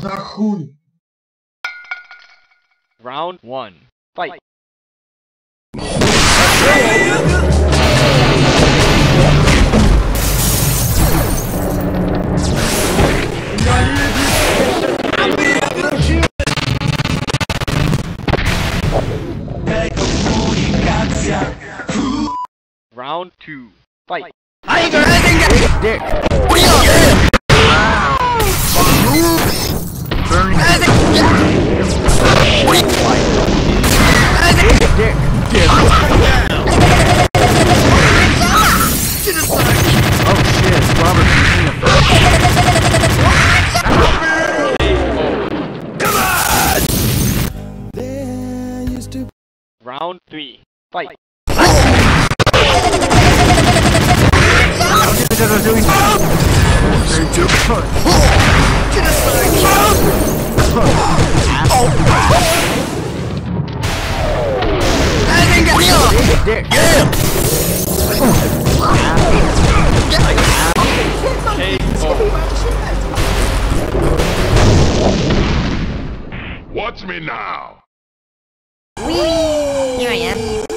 za chuj? Round one. Fight. Round two. Fight. Dick. Dick. Oh shit, Robert. Come on! Round three. Fight. Dick. Watch me now! Whee! Here I am.